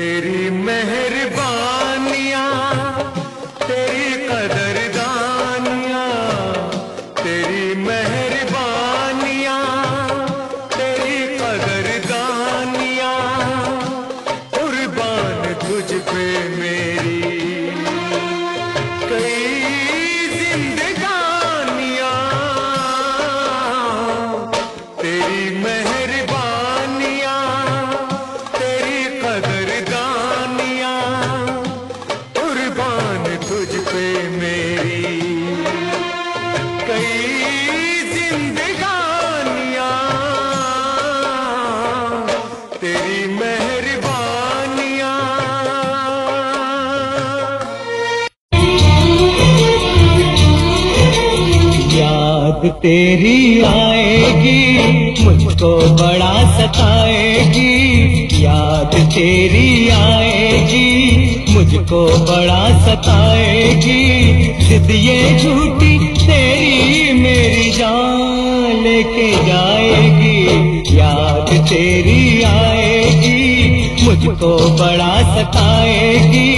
तेरी मेहरबानिया तेरी कदरदानिया तेरी मेहरबानिया तेरी कदर तेरी मेहरबानिया। तेरी आएगी, मुझको बड़ा सताएगी। याद तेरी आएगी, मुझको बड़ा सताएगी। जिद ये झूठी तेरी मेरी जान लेके जाएगी। याद तेरी आएगी आएगी मुझको बड़ा सताएगी।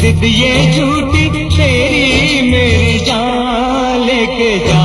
जिद ये झूठी तेरी मेरी जान लेके जाए